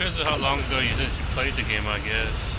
Depends on how long ago you since you played the game, I guess.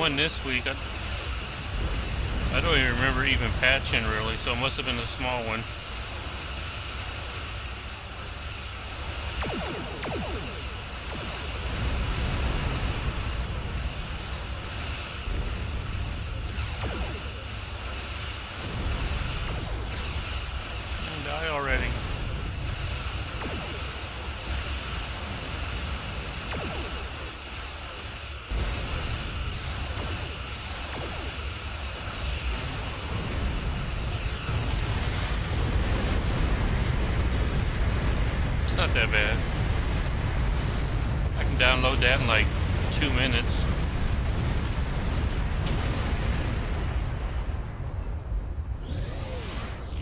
One this week. I, I don't even remember even patching really, so it must have been a small one. That bad. I can download that in like two minutes.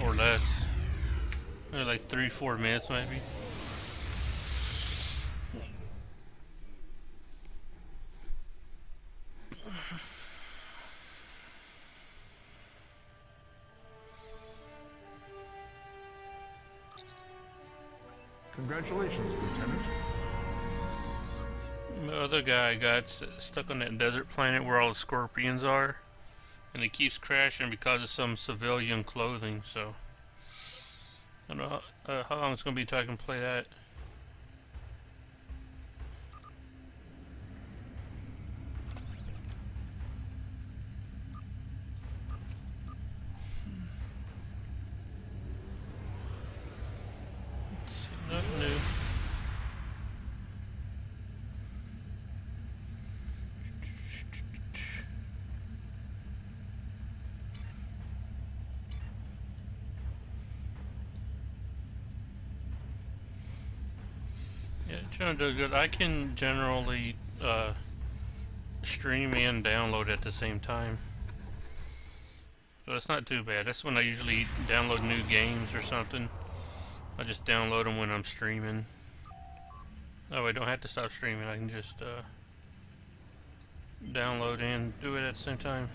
Or less. Like three, four minutes maybe. Congratulations, Lieutenant. The other guy got stuck on that desert planet where all the scorpions are. And it keeps crashing because of some civilian clothing, so... I don't know how, uh, how long it's going to be till I can play that. Yeah, channel does good. I can generally uh, stream and download at the same time. So it's not too bad. That's when I usually download new games or something. I just download them when I'm streaming. Oh, I don't have to stop streaming. I can just uh, download and do it at the same time.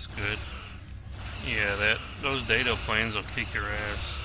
That's good. Yeah, that those data planes will kick your ass.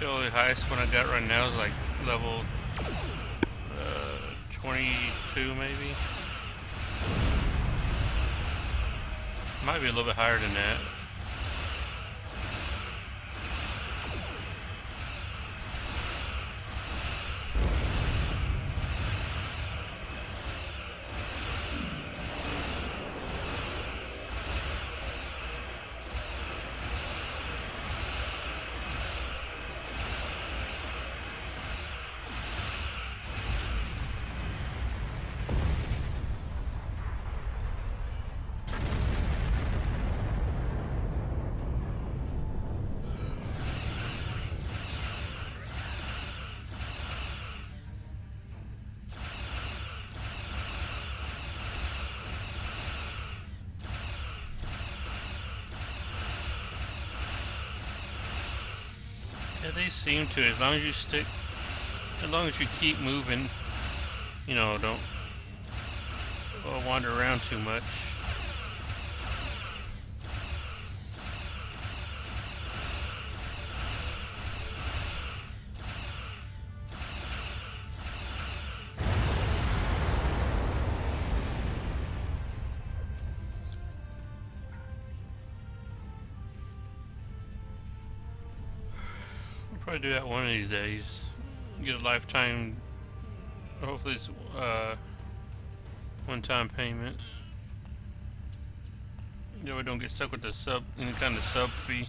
The only highest one I got right now is like level uh, 22 maybe. Might be a little bit higher than that. Seem to. As long as you stick, as long as you keep moving, you know, don't wander around too much. Do that one of these days. Get a lifetime, hopefully it's uh, one-time payment. Know, we don't get stuck with the sub, any kind of sub fee.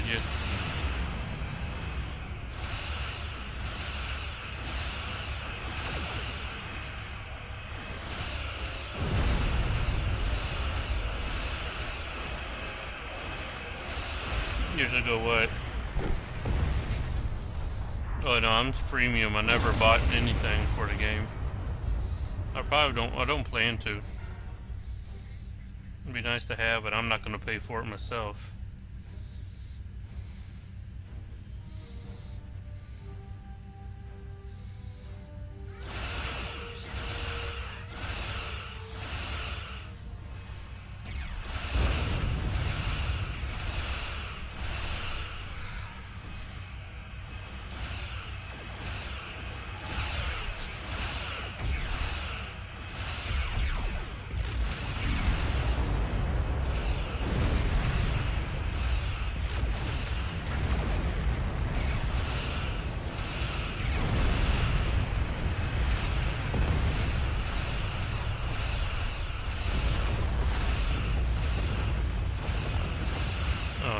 Did you? Years ago, what? Oh no, I'm freemium. I never bought anything for the game. I probably don't. I don't plan to. It'd be nice to have, but I'm not going to pay for it myself.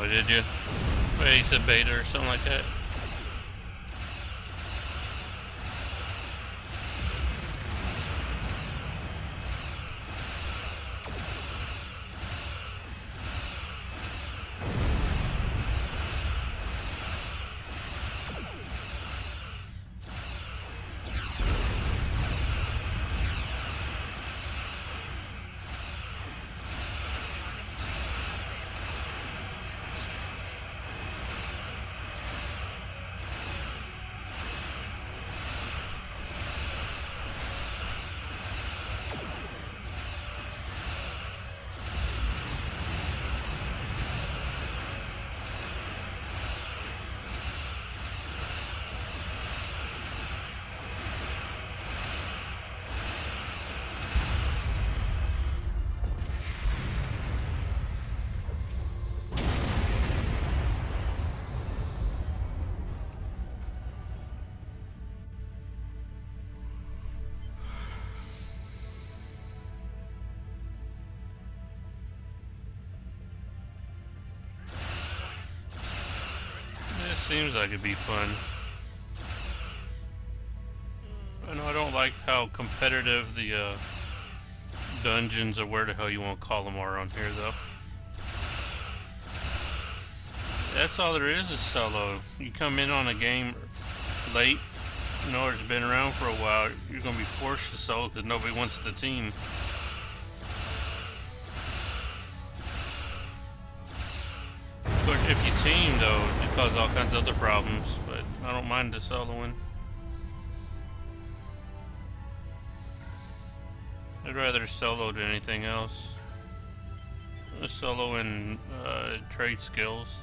Did you? You said beta or something like that. Seems like it'd be fun. I know I don't like how competitive the uh, dungeons or where the hell you want to call them are on here though. That's all there is is solo. You come in on a game late, you know it's been around for a while, you're going to be forced to solo because nobody wants the team. If you team though, it causes all kinds of other problems, but I don't mind the soloing. I'd rather solo than anything else. Solo in uh, trade skills.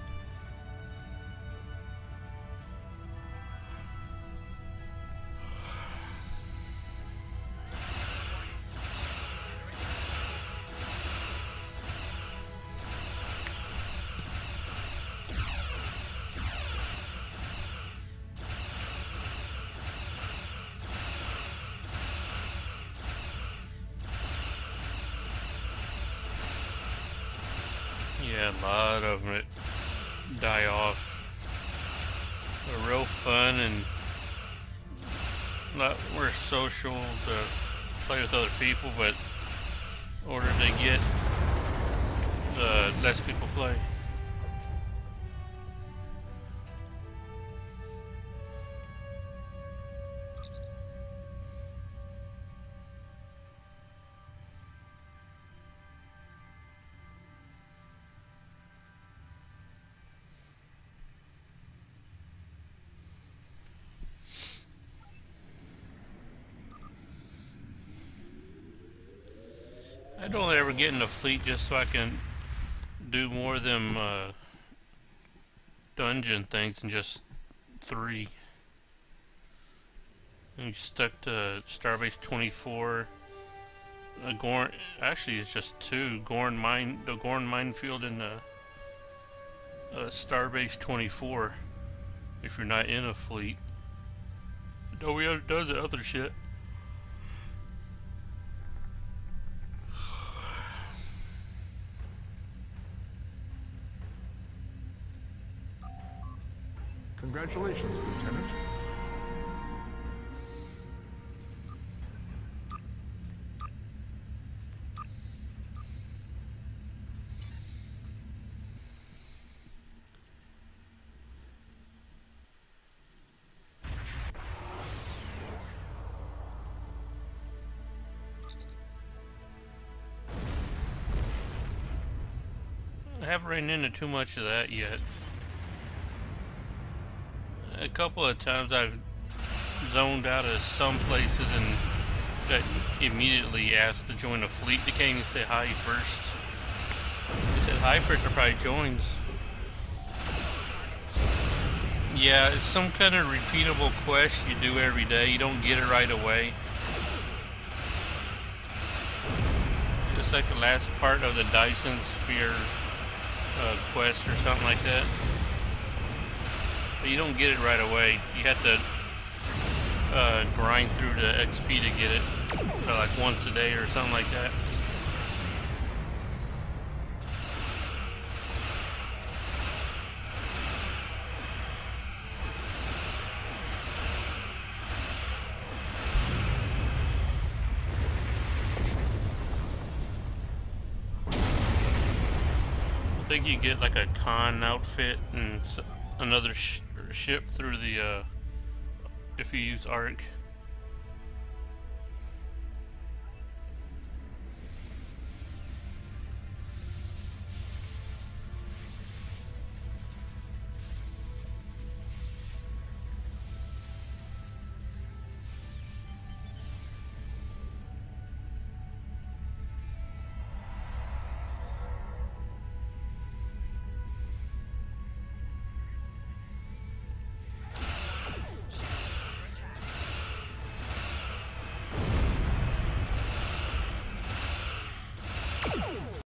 Lot of them that die off. They're real fun and not we're social to play with other people, but in order to get uh, less people play. I'd only ever get in the fleet just so I can do more of them uh, dungeon things than just three. And you stuck to Starbase 24. Uh, Gorn, actually, it's just two. Gorn mine, the Gorn minefield and the uh, Starbase 24. If you're not in a fleet, nobody does the other shit. Congratulations, Lieutenant. I haven't ran into too much of that yet. Couple of times I've zoned out of some places and got immediately asked to join a fleet. They can't even say hi first. They said hi first or probably joins. Yeah, it's some kind of repeatable quest you do every day. You don't get it right away. Just like the last part of the Dyson Sphere uh, quest or something like that. But you don't get it right away. You have to uh, grind through the XP to get it, uh, like once a day or something like that. I think you get like a con outfit and another ship through the uh, if you use Arc.